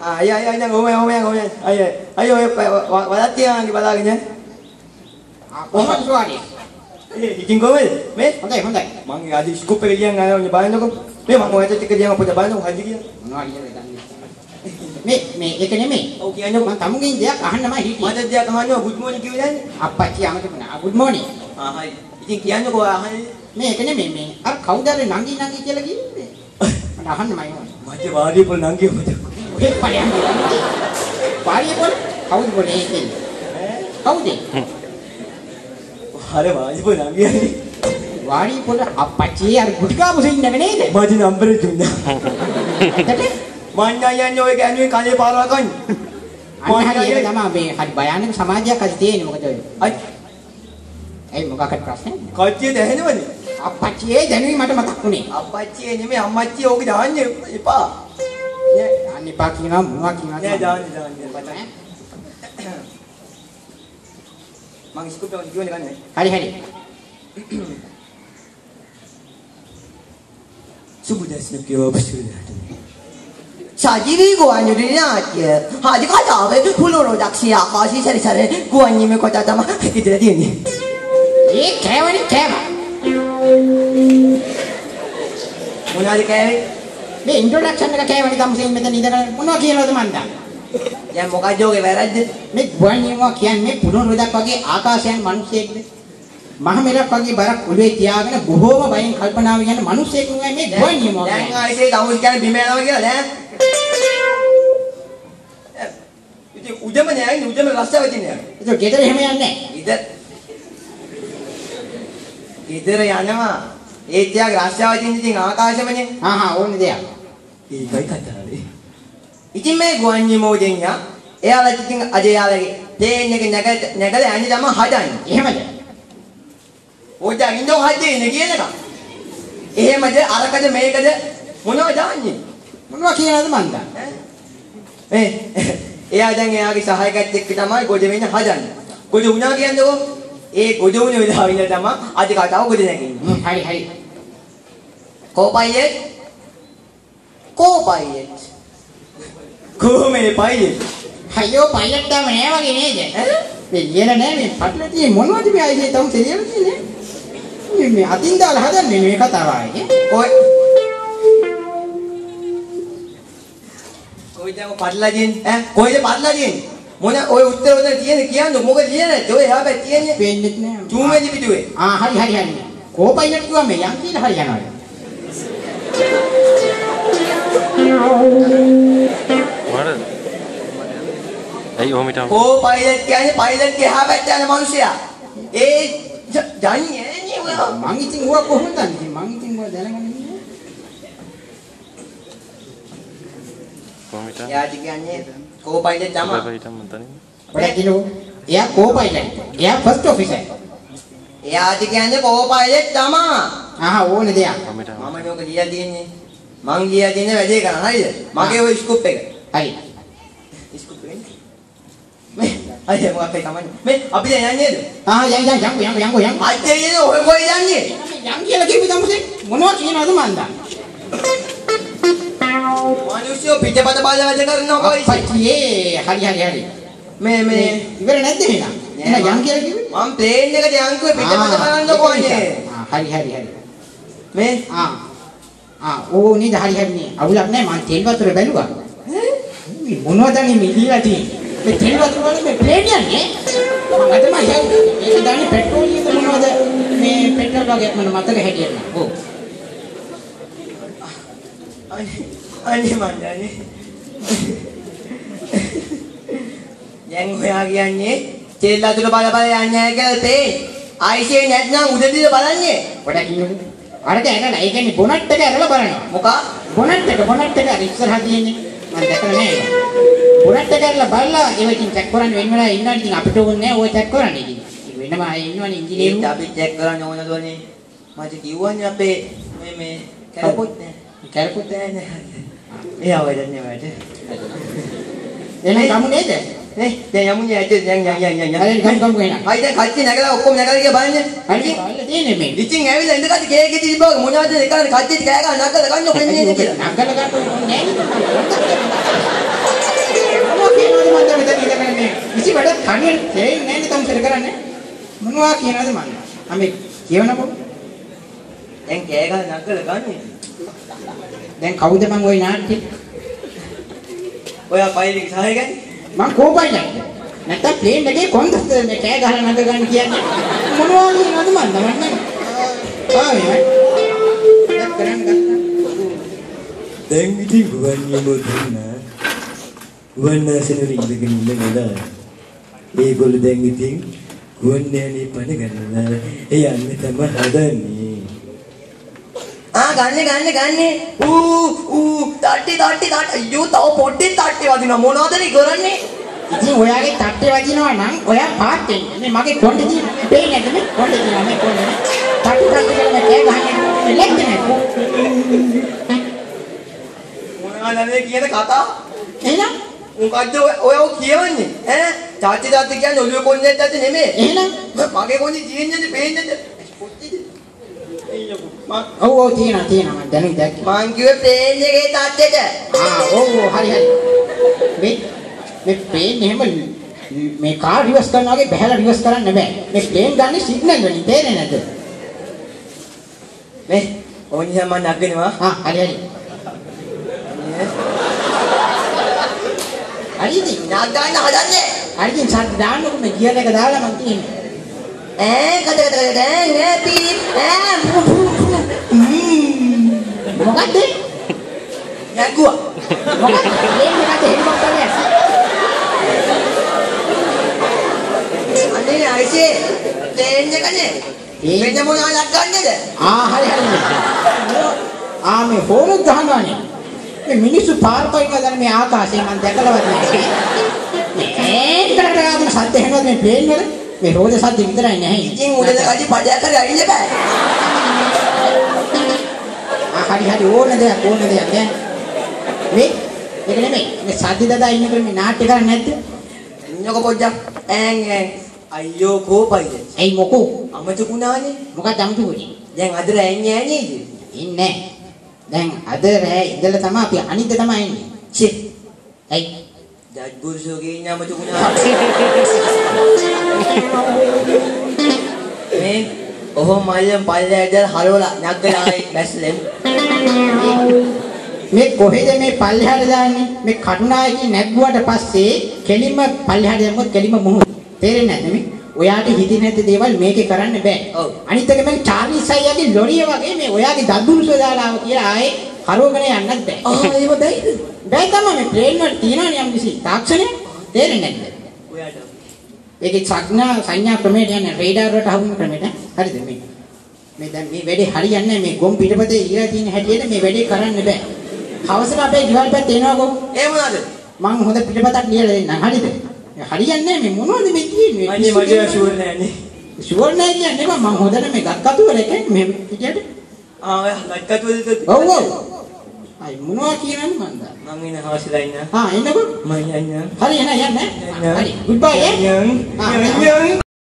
අයියා අයියා අයියා ඕම ඕම ඕම අයියා අයියා ඔය වලක් තියාගෙන බලාගෙන කොහොමද සුවාරිය? ඒ ඉතින් කොහමද මේ හොඳයි හොඳයි. මං අද ස්කූප් එක ලියන් ආවා බලන්නකො මේ මම ඔයත් එක්ක ලියන් අපිට බලන්නකො හරි කියලා මොනවා කියලාද දන්නේ? මේ මේ ඒක නෙමෙයි. ඔව් කියන්නේ මම තමුගෙන් දෙයක් අහන්නමයි හිටියේ. මට දෙයක් අහන්න ගුඩ් මොනින් කිව්වේ දැන් අප්පච්චි අමතකුණා. Good morning. ආ හරි ඉතින් කියන්නකෝ අහන්නේ මේ ඒක නෙමෙයි මේ අර කවුද අර නංගි නංගි කියලා කිව්වේ? මට අහන්නමයි ඕනේ. මට වාඩි පොල් නංගිය මට ඔය පලයන්. පාරිය පොල් කවුද පොල් ඒකේ? කවුද? හරි වාඩි පොල් නංගියනේ වාඩි පොල් අප්පච්චි අර ගුටිකාපුසේ ඉන්නව නේද? මට නම්බර දුන්නා ඇත්තට? මං යන්නේ ඔය ගෑනුවේ කලේ පාරවල් කන්නේ අන්න හරි ඒක තමයි මේ හරි භයානක සමාජයක් අද තියෙන්නේ මොකද ඔය? අයි ඇයි මොකක්ද ප්‍රශ්නේ? කච්චිය දැහෙනවනේ අප්පච්චි ඒ දැනුයි මට මතක් වුණේ. අප්පච්චියේ නෙමෙයි අම්මච්චිය ඕක දාන්නේ එපා නෑ අන්න එපා කියනවා මොනවා කියනවා. නෑ දාන්නේ දාන්නේ මං ස්කූප් එක කියවන්නේ කන්නේ හරි හරි. සුබදස්න කියව බසුලට සජීවී ගුවන්විදුලි නාට්‍ය හාදි කතාවේ කුළුණු දක්ෂිය ආකාශී සැරිසර ගුවන්ීමේ කොට තමයි ඉතින් තියෙන්නේ. ඒ කෑවනේ කෑව. මොනවාද කෑවේ මේ ඉන්ට්‍රොඩක්ෂන් එක කෑවනේ තමුසෙන් මෙතන ඉඳලා මොනවා කියනවද මන් දන්නේ. දැන් මොකද ඔගේ වැරද්ද මේ ගුවන්ීමවා කියන්නේ පුදුම රොදක් වගේ ආකාශයන් මිනිස්සෙක්ද? මහ මෙරක් වගේ බරක් ඔළුවේ තියාගෙන බොහෝම බයෙන් කල්පනාව යන මිනිස්සෙක් නෙවෙයි මේ ගුවන්ීමවා දැන්. ආයිසේ දවස් කියන්නේ බිම යනවා කියලා නෑ ඉතින් උදම නෑ උදම රස්සාව තියන්නේ ඒක ගෙදර එහෙම යන්නේ නැහැ. ඉතින් ඉතර යනවා ඒ තියා රස්සාව තියන්නේ ඉතින් ආකාශමනේ හා හා ඕනේ දෙයක්. ඒකයි කතාවේ. ඉතින් මේ ගුවන්ජි මොදෙන්යා එයාලා ඉතින් අද එයාලගේ තේන් එක නැග නැගලා යන්නේ තමයි හදන්නේ. එහෙමද? ඔය දැන් ඉන්නව හදන්නේ කියන එක. එහෙමද අරකද මේකද මොනවද දාන්නේ? මොනවා කියනවද මන් දන්නේ. මේ එයා දැන් එයාගේ සහායකත් එක්ක තමයි ගොඩ වෙන්න හදන්නේ. ගොඩ වුණා කියන්නකෝ. ඒ ගොඩ වුණ වෙලාව ඉඳලා තමයි අද කතාව ගොඩ නැගෙන්නේ. හරි හරි. කෝපයියෙත් කෝපයියෙත් කොහොමද පයියෙත්? අයියෝ පයිලට් දාම නෑ වගේ නේද? මේ ලියලා නෑ මේ පටල තියෙන්නේ මොනවද මේ අයියේ තම තේරෙන්නේ තියෙන්නේ? මේ මේ අතින් දාලා හදන්නේ මේ කතාව ආයේ. කොයි කොයිද පටලා තියෙන්නේ ඈ කොයිද පටලා තියෙන්නේ මොන ඔය උත්තර උත්තර තියෙන්නේ කියන්නේ මොකද ලියන්නේ ඔය හැබැයි තියෙන්නේ පේන්නේ නෑ. චූමේදි පිටුවේ ආ හරි හරි හරි. කෝ පයිලට් කිව්වා මේ යන් කියලා හරි යනවා. මොකටද? ඇයි ඔහොම හිටම? කෝ පයිලට් කියන්නේ පයිලට් ගේ හැබැයි යන මිනිසයා ඒ ජන්නේ නේ ඔය මං ඉතින් ඌව කොහොමද දන්නේ? මං ඉතින් ඌව දැනගන්නේ නෑ. කොහොම හිටම? යාජි කියන්නේ කෝ පයිලට් තමයි ඔබ හිටම මතනින්. ඔයා කිනෝ එයා කෝ පයිලට්. එයා ෆස්ට් ඔෆිසර්. යාජි කියන්නේ කෝ පයිලට් තමයි ආහා ඕනේ දෙයක්. මම නෝක ලියලා තියෙන්නේ මං ලියලා තියෙන්නේ වැඩේ කරන්න හරිද මගේ ඔය ස්කූප් එක හරි. ස්කූප් එක මේ අයියා මොකක්ද කමන්නේ මේ අපි දැන් යන්නේද ආ යන් යන් යන් යන් යන් යන්. අයියේ ඔය කොයි යන්නේ යන් කියලා කිව්වේ තමුසේ මොනවා කියනවද මන් දන්නේ. මිනිස්සු පිටපත බාල වැඩ කරනවා කොයි හරි හරි හරි. මේ මේ ඉවර නැද්ද එහෙනම්? එහෙනම් යන් කියලා කිව්වේ? මම ප්ලේන් එකට යන්කුවේ පිටපත බලන්න කොහොනේ ආ හරි හරි හරි. මේ ආ ආ ඕ නේද හරි හරි නේ. අවුලක් නැහැ මං තෙල් වතුර බැලුවා. මේ මොනවද මේ මිලිලා තියෙන්නේ? මේ තෙල් වතුර වල මේ ප්ලේන් යන්නේ. මම අදම යන්නේ. ඒක දාන්නේ පෙට්‍රෝලියද මොනවද? මේ පෙට්‍රල් වගේ මම මතක හැටියට. ඔව්. අනේ මන් දැන් ඔයා කියන්නේ අතුර බල බල යන්නේ නැහැ කියලා තේ ආයිසේ නැත්නම් උදේට බලන්නේ පොඩක් ඉන්නකෝ. අරක ඇරලා ඒ කියන්නේ බොනට් එක ඇරලා බලනවා. මොකක් බොනට් එක බොනට් එක අර ඉස්සරහා තියෙන්නේ. මම දැකලා නෑ ඒක. බොනට් එක ඇරලා බලලා ඒව ඉතින් චෙක් කරන්න වෙන වෙලාව ඉන්නවා ඉතින් අපිට ඕනේ නෑ ඔය චෙක් කරන්න ඉතින්. වෙනම අය ඉන්නවනේ ඒත් ඉංජිනේරු. අපි චෙක් කරන්න ඕනදෝනේ මට කිව්වන්නේ අපේ මේ මේ කැලපොත් නෑ කරපොත් නෑ නෑ එයා වැඩන්නේ වැඩ එහෙනම් ගමු නේද? නේ දැන් යමුනේ ඇද දැන් යන් යන් යන් හරි ගමු ගමු එහෙනම්. අයි දැන් කච්චි නැගලා ඔක්කොම නැගලා ගියා බලන්න හරි බලලා තියෙන්නේ මේ. ඉතින් ඇවිල්ලා ඉඳගත්ත කේක් ඉතින් ඉබ්බා මොනවද එකන කච්චිට කෑ ගන්න නැගලා ගන්න කොහෙන්නේ කියලා නගල ගන්න ඕනේ නෑ නේද? කිසි වැඩක් හරියට තේරෙන්නේ නැහැ නේ තමුසෙර කරන්නේ. මොනවා කියනවද මන්? අපි කියවනකො. දැන් කෑ ගහලා නගලා ගන්නේ. දැන් කවුද මං ওই නාට්‍ය? ඔයා ෆයිල් එක සහය ගන්නේ. මං කෝපයි නැහැ. නැත්තම් ප්ලේන් එකේ කොන්දස්ද මේ කෑ ගහලා නග ගන්න කියන්නේ. මොනවා කියනවද මන් තමන්න. ආ මේ. දැන් කරන් ගත්තා. දැන් ඉතින් ගුවන් යමෝ දුන්න ගුවන් ආසනෙට ඉඳගෙන ඉන්න නේද ඒගොල්ලෝ දැන් ඉතින් ගුවන් යානේ පණ ගන්නලා ඒ යන්න තමයි හදන්නේ ආ ගන්න ගන්න ගන්න ඌ ඌ තට්ටි තට්ටි තට්ටි අයියෝ තව පොඩ්ඩෙක් තට්ටි වදිනවා මොනවද නේ කරන්නේ ඉතින් ඔයාගේ තට්ටේ වදිනවා නම් ඔයා පාත් වෙන්න. මේ මගේ කොණ්ඩේ තියෙන පේන්නේ නැද්ද මේ කොණ්ඩේ තියෙන මේ කොණ්ඩේ. තට්ටු තට්ටු කියලා කෑ ගහන්නේ ලැජ්ජ මේ කියන කතා? එහෙනම් මොකද්ද ඔය- ඔය කියවන්නේ? ඈ? තාත්ති තාත්ති කියන්නේ ඔළුවේ කොන්නේ නැද්ද නෙමෙයි. එහෙනම් මගේ කොන්නේ තියෙන්නේ පේන්නේ කොච්චිද? ඔව් ඔව් තියෙනවා තියෙනවා මම දැනුයි දැක්කේ. මං කිව්වේ ප්ලේන් එකේ තාත්තේට. ආ ඔව් ඔව් හරි හරි. මේ මේ ප්ලේන් එහෙම මේ කාර් රිවර්ස් කරනවා වගේ බහැලා රිවර්ස් කරන්න බෑ. මේ ප්ලේන් ගන්න සිග්නල් වලින් තේරෙන්නේ නැද්ද? මේ ඕනිසා මං නගනවා. ආ හරි හරි. හරි ඉතින් නාක් ගන්න හදන්නේ හරි ඉතින් සද්ද දාන්නකො මේ ගියර් එක දාලා මං තියෙන්නේ. ඈ කද කද කද ඈ පීප් ඈ මොකද්ද? නැග්ගුවා. මොකක්ද? ප්ලේන් එකට හෙලිකොප්ටරයක්. අනේ අයිසේ ප්ලේන් එකනේ ඒ- මෙන්න මොනවද ගන්නද ආ හරි හරි. ආ මේ හොරක් ගහනවානේ. මේ මිනිස්සු පාර පයින්නවා දැන් මේ ආකාශේ මම දැකලවත් නැහැ. මේ කරකරගෙන සද්ද එනවා මේ ප්ලේන් වල. මේ රෝද සද්ද විතරයි නැහැ. ඉතින් උඩට කඩි පඩයක් කරේ අරින්න බෑ හරි හරි ඕන දෙයක් ඕන දෙයක් දැන්. මේ ඒක නෙමෙයි. මේ සද්ද දදා ඉන්නකොට මේ නාට්‍ය කරන්නේ නැද්ද? ඉන්නකො පොඩ්ඩක් ඈන් ඈන් අයියෝ කෝපයිද? ඇයි මොකෝ? අමතකුණානේ. මොකක්ද අමුතුනේ? දැන් අද රැන් යෑ නේද? ඉන්නේ. දැන් අද රෑ ඉඳලා තමයි අපි අනිද්ද තමයි එන්නේ. චේ. ඇයි? ජජ් බුරුසෝගේ ඉන්න අමතකුණා. මේ ඔහොම මල්ලෙන් පල්ලෙහාට දාලා හරවලා නැග්ගලා ආයේ බැස්ලෙන්. මේ කොහෙද මේ පල්ලෙහාට දාන්නේ? මේ කටුනායකේ නැග්ගුවට පස්සේ කෙලින්ම පල්ලෙහාට දැම්මොත් කෙලින්ම මුහුණ. තේරෙන්නේ නැද්ද මේ? ඔයාට හිතේ නැති දේවල් මේකේ කරන්න බෑ. ඔව්. අනිත් එක මේ චාර්ලිස් අයියාගේ ලොරිය වගේ මේ ඔයාගේ දද්දුරුසෝ දාලා කියලා ආයේ හරවගෙන යන්නත් බෑ. ආ ඒව බැයිද බෑ තමයි මේ ප්ලේන් වල තියෙනවනේ යම් කිසි තාක්ෂණයක්. තේරෙන්නේ නැද්ද? ඔයාට ඒකේ සංඥා සංඥා ක්‍රමයට යන්නේ රේඩාර් වලට හවුන ක්‍රමයට. හරිද මේ? මේ දැන් මේ වැඩේ හරියන්නේ. මේ ගොම් පිටපතේ ඉලා තියෙන හැටියට මේ වැඩේ කරන්න බෑ. හවසට අපේ ගෙවල් පැත්තේ එනවාකෝ. ඒ මොනවාද? මං හොඳ පිටපතක් ලියලා දෙන්නම්. හරිද? හරියන්නේ මේ මොනවද මේ තියෙන්නේ? අනේ මගේ ෂුවර් නෑනේ. ෂුවර් නැහැ කියන්නේ මම හොඳට මේ ගත්කතු වල එකෙන් මේ පිටියට. ආ ඔයා ලක්කතුවලද? ඔව් ඔව්. අයි මොනවා කියනවද මන්ද? මං ඉන්න හවසලා ඉන්න. ආ එන්නකෝ. මං යන්න. හරි එන යන්න. හරි. Good bye. යන්න. ආ, යන්න.